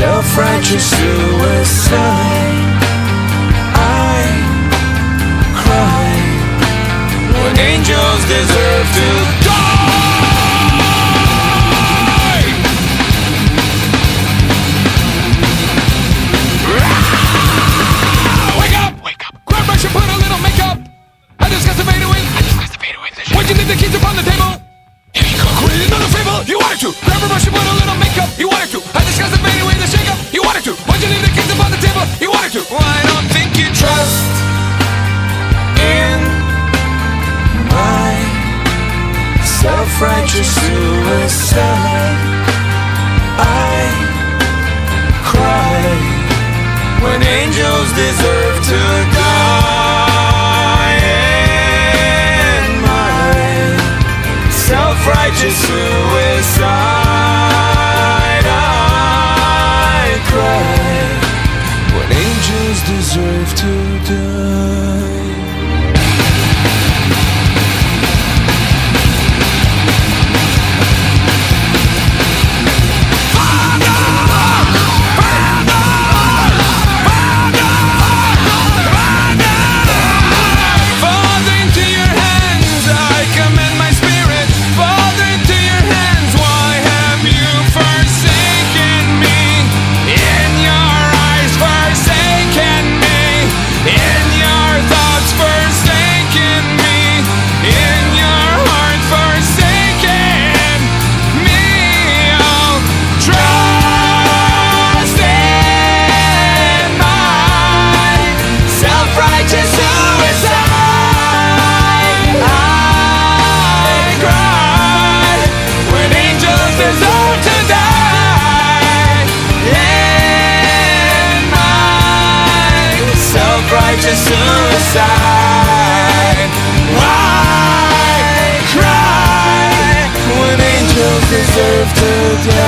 self-righteous suicide. I cry when angels deserve to die. Wake up! Wake up! Grab brush and put a little makeup. I discussed the fade away. I discussed the fade away. Why'd you leave the keys upon the table? You leave the keys upon the table? You wanted to. I don't think you trust in my self-righteous suicide. I cry when angels deserve to die. And my self-righteous suicide, deserve to die. Deserve to die.